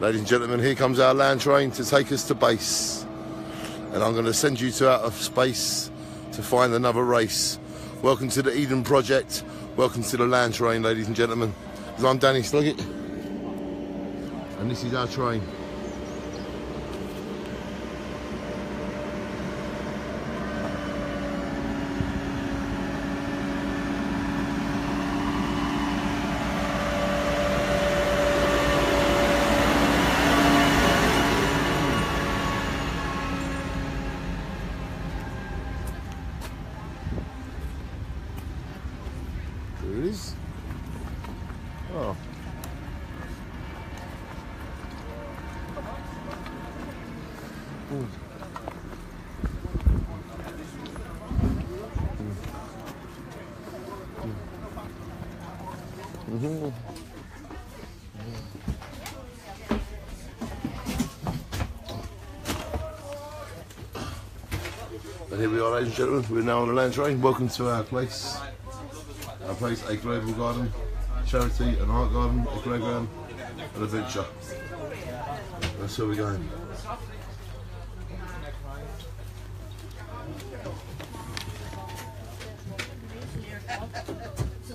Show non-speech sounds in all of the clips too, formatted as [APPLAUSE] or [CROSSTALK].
Ladies and gentlemen, here comes our land train to take us to base. And I'm going to send you to out of space to find another race. Welcome to the Eden Project. Welcome to the land train, ladies and gentlemen. I'm Danny Sloggett. And this is our train. There it is. Oh. Mhm. And here we are, ladies and gentlemen. We're now on the land train. Welcome to our place. Our place, a global garden, charity, an art garden, a playground, an adventure. That's where we're going.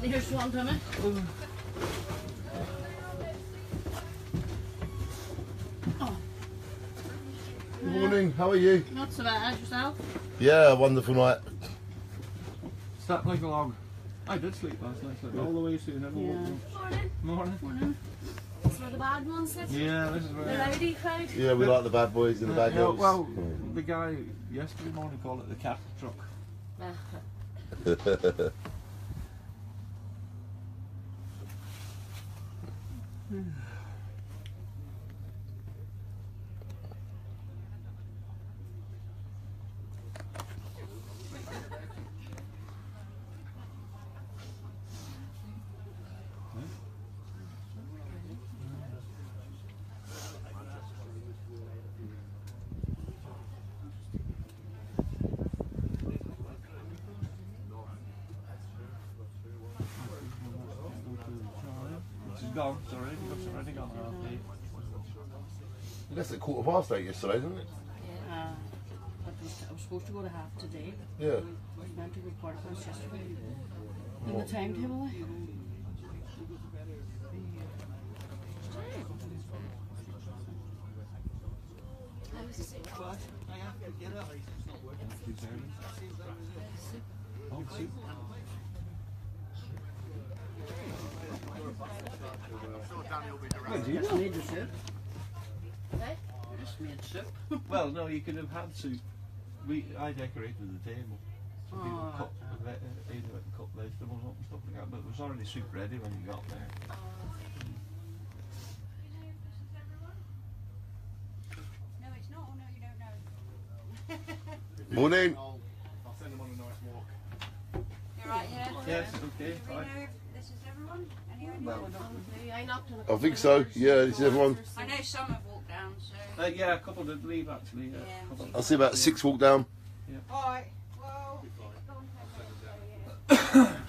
Så det høres jo an til meg. Good morning. How are you? Not so bad yourself. Yeah, wonderful night. Slept like a log. I did sleep last night. Slept all the way through. Never woke Yeah. up. Morning. Morning. Morning. That's where the bad ones sit. Yeah, this is where. The where. rowdy crowd. Yeah, we like the bad boys and the bad Yeah, girls. well, the guy yesterday morning called it the cat truck. [LAUGHS] [LAUGHS] 嗯。She's gone. It's already, it's already gone. Okay. That's at quarter past eight yesterday, isn't it? Uh, I was, supposed to go to half today. Yeah. I was meant to go quarter past yesterday. In the timetable. She's there. Oh, soup. Good, you Just know. made the soup. Eh? Just made soup. Well, no, you could have had soup. We, I decorated the table. So people Oh, cut, uh, ate cut vegetables up and stuff like that. But it was already soup ready when you got there. No, it's not. Oh, no, you don't know. Morning. I'll, I'll send them on a nice walk. You're right, yeah? Yes, okay, Do we fine. know if this is everyone? Anyone? Well, I on a I think so. Yeah, this is everyone. I know some have walked down, so. Uh, yeah, a couple did leave actually. Yeah, Yeah. a couple. I see about six walk down. Alright, well. go on, [COUGHS]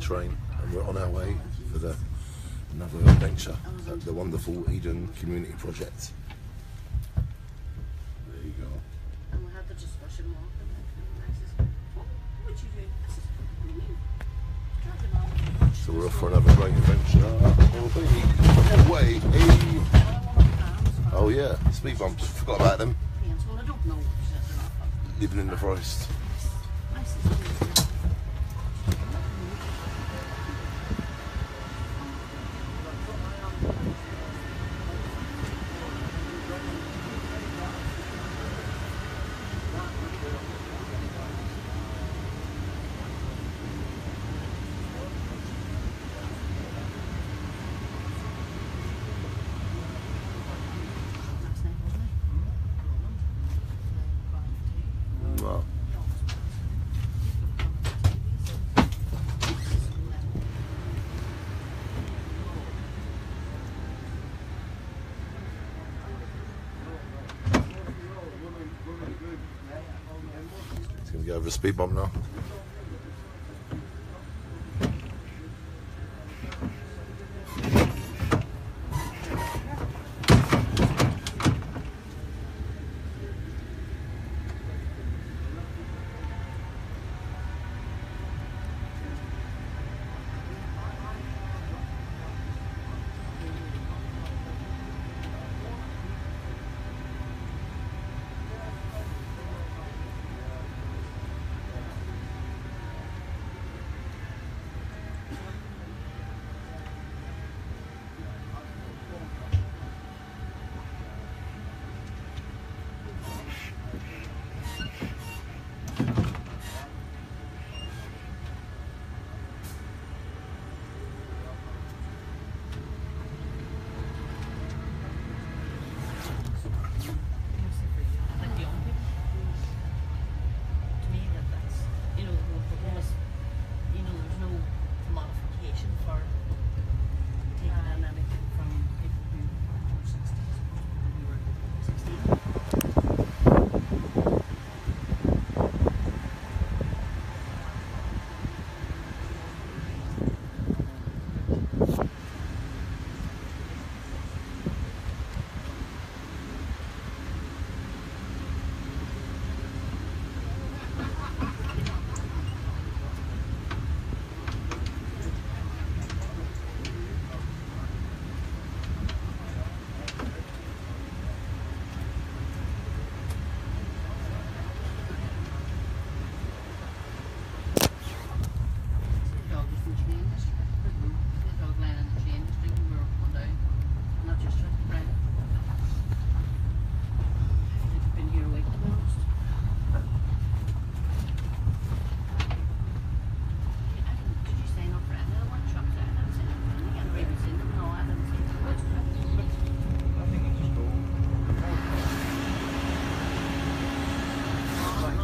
land train, and we're on our way for the another adventure at the wonderful Eden Community Project. There you go. And we had the discussion walk and then says, what would you do? I said, what do you mean? So we're off for another great adventure. Away. Hey. Oh yeah, speed bumps. Forgot about them. Yes, well, I don't know. She said they're not fun. Living in the forest. I said, "Yes." Last night, wasn't it? Well, it's gonna go over a speed bump now.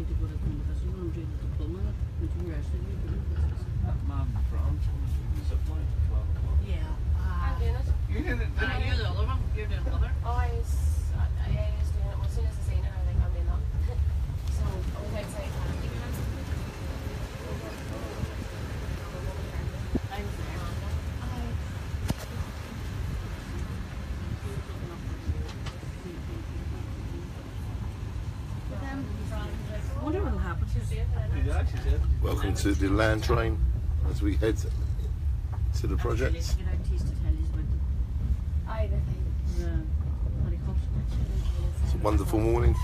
I feel bad. I'm doing, I think to go to the university, but I'm doing a diploma at the doing business. That man in France was doing zip at 12 o'clock. Yeah. I'm doing it. You did it, you're the other one, you're doing the other. Oh, I was, I, I was doing it. As soon as I seen it, I think I'm doing that. so I was outside having it. I was there. I wonder what'll happen. Did you actually say it? Welcome to the land train as we head to the project. Get out teased to tell you about I the thing. the, the helicopter. It's a wonderful morning.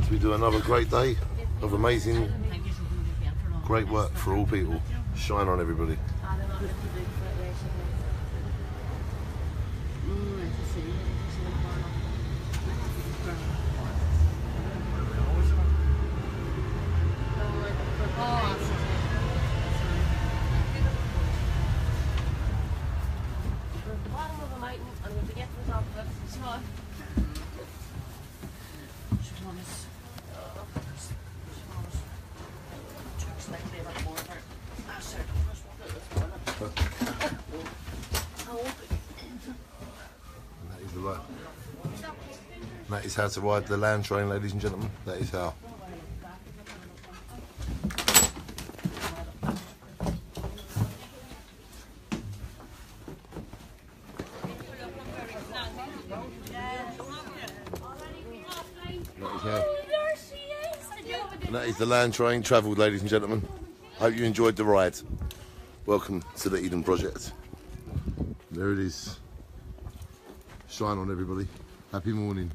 As we do another great day of amazing, Thank you so much again for all great work for all people. Shine on everybody. I don't know if to do for it. Mm, nice to see you. Nice to see the barn up. Oh, mountain and we have to get to the top of it. So, Siobhan is. Siobhan is. Took slightly about more of her. Ah, sorry, first one. Oh, And that is how to ride the land train, ladies and gentlemen. That is how. That is how. And that is the land train travelled, ladies and gentlemen. Hope you enjoyed the ride. Welcome to the Eden Project. There it is. Shine on everybody. Happy morning.